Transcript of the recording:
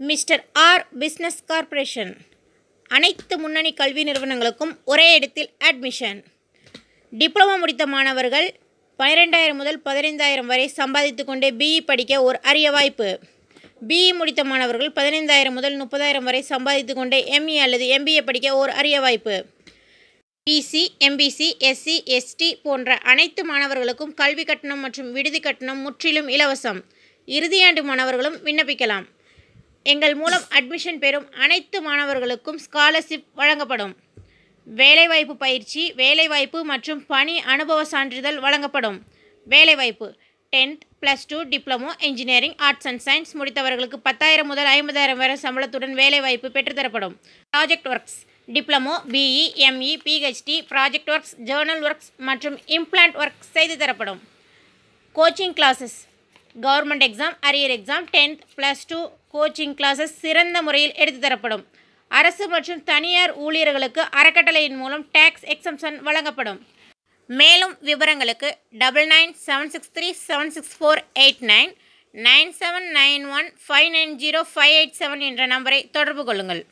Mister R business corporation. அனைத்து முன்னணி கல்வி நிறுவனங்களுக்கும் ஒரே இடத்தில் அட்மிஷன். டிப்ளமோ முடித்த மாணவர்கள் பன்னிரெண்டாயிரம் முதல் பதினைந்தாயிரம் வரை சம்பாதித்து கொண்டே பிஇ படிக்க ஒரு அரிய வாய்ப்பு. பிஇ முடித்த மாணவர்கள் பதினைந்தாயிரம் முதல் முப்பதாயிரம் வரை சம்பாதித்து கொண்டே எம்இ அல்லது எம்பிஏ படிக்க ஒரு அரிய வாய்ப்பு. பிசி எம்பிசி எஸ்சி எஸ்டி போன்ற அனைத்து மாணவர்களுக்கும் கல்வி கட்டணம் மற்றும் விடுதி கட்டணம் முற்றிலும் இலவசம். இறுதியாண்டு மாணவர்களும் விண்ணப்பிக்கலாம். எங்கள் மூலம் அட்மிஷன் பெறும் அனைத்து மாணவர்களுக்கும் ஸ்காலர்ஷிப் வழங்கப்படும். வேலைவாய்ப்பு பயிற்சி வேலைவாய்ப்பு மற்றும் பணி அனுபவ சான்றிதழ் வழங்கப்படும். வேலைவாய்ப்பு tenth plus two diploma engineering arts and science முடித்தவர்களுக்கு பத்தாயிரம் முதல் ஐம்பதாயிரம் வரை சம்பளத்துடன் வேலைவாய்ப்பு பெற்றுத்தரப்படும். Project works diploma BE ME PhD project works journal works மற்றும் இம்ப்ளான்ட் ஒர்க் செய்து தரப்படும். Coaching classes government exam arrear exam tenth plus two coaching classes சிறந்த முறையில் எடுத்து தரப்படும். அரசு மற்றும் தனியார் ஊழியர்களுக்கு அறக்கட்டளையின் மூலம் டேக்ஸ் எக்ஸம்ஷன் வழங்கப்படும். மேலும் விவரங்களுக்கு double nine seven six three seven six four eight nine nine seven nine one five nine zero five eight seven என்ற நம்பரை தொடர்பு கொள்ளுங்கள்.